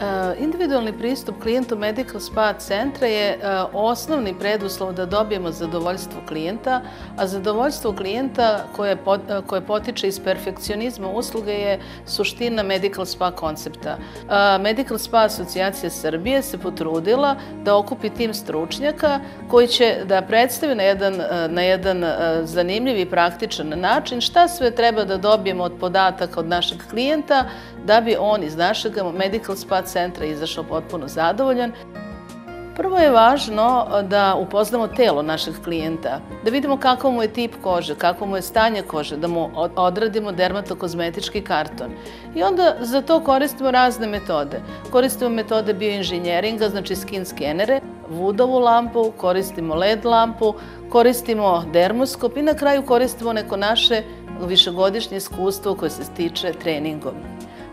E, individualni pristup klijentu Medical Spa centra je e, osnovni preduslov da dobijemo zadovoljstvo klijenta, a zadovoljstvo klijenta koje, e, koje potiče iz perfekcionizma usluge je suština Medical Spa koncepta. Medical Spa asocijacija Srbije se potrudila da okupi tim stručnjaka koji će da predstavi na jedan, na jedan zanimljiv i praktičan način šta sve treba da dobijemo od podataka od našeg klijenta da bi on iz našeg Medical Spa centra izašao potpuno zadovoljan. Prvo je važno da upoznamo telo našeg klijenta, da vidimo kakav mu je tip kože, kako mu je stanje kože, da mu odradimo dermatokozmetički karton. I onda za to koristimo razne metode. Koristimo metode bioinženjeringa, znači skin skenere, vudovu lampu, koristimo LED lampu, koristimo dermoskop i na kraju koristimo neko naše višegodišnje iskustvo koje se stiče treningom.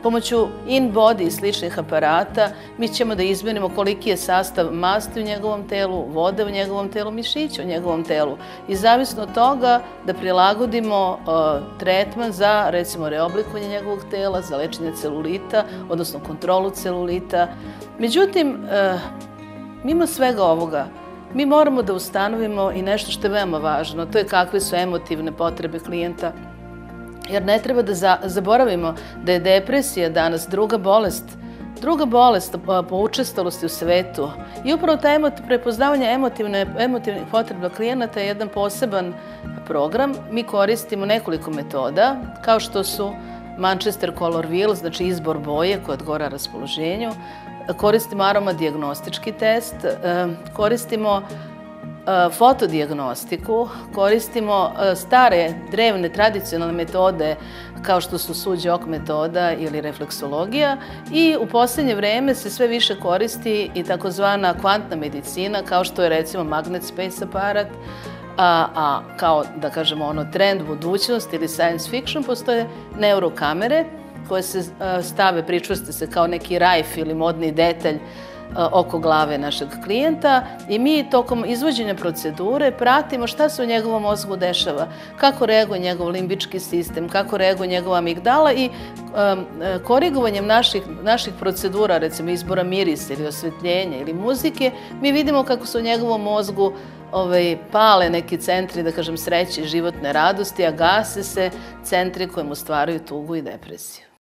Pomoću in-body i sličnih aparata mi ćemo da izmenimo koliki je sastav masti u njegovom telu, vode u njegovom telu, mišića u njegovom telu. I zavisno od toga da prilagodimo uh, tretman za recimo reoblikovanje njegovog tela, za lečenje celulita, odnosno kontrolu celulita. Međutim, uh, mimo svega ovoga, mi moramo da ustanovimo i nešto što je veoma važno, to je kakve su emotivne potrebe klijenta Jer ne treba da za, zaboravimo da je depresija danas druga bolest, druga bolest po učestalosti u svetu. I upravo ta emot, prepoznavanje emotivne, emotivnih potreba klijenata je jedan poseban program. Mi koristimo nekoliko metoda, kao što su Manchester Color Wheel, znači izbor boje koja odgora raspoloženju, koristimo aromadiagnostički test, koristimo E, fotodiagnostiku, koristimo e, stare, drevne, tradicionalne metode kao što su suđe ok metoda ili refleksologija i u poslednje vreme se sve više koristi i takozvana kvantna medicina kao što je recimo magnet space aparat, a, a kao da kažemo ono trend budućnosti ili science fiction postoje neurokamere koje se e, stave, pričvrste se kao neki rajf ili modni detalj oko glave našeg klijenta i mi tokom izvođenja procedure pratimo šta se u njegovom mozgu dešava, kako reaguje njegov limbički sistem, kako reaguje njegova amigdala i um, korigovanjem naših, naših procedura, recimo izbora mirisa ili osvetljenja ili muzike, mi vidimo kako se u njegovom mozgu ovaj, pale neki centri, da kažem, sreće i životne radosti, a gase se centri koje mu stvaraju tugu i depresiju.